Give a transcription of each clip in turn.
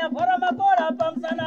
Ye kura makora pamsana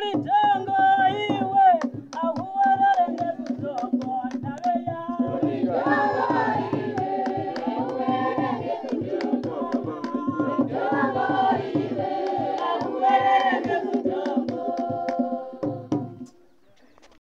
put it down.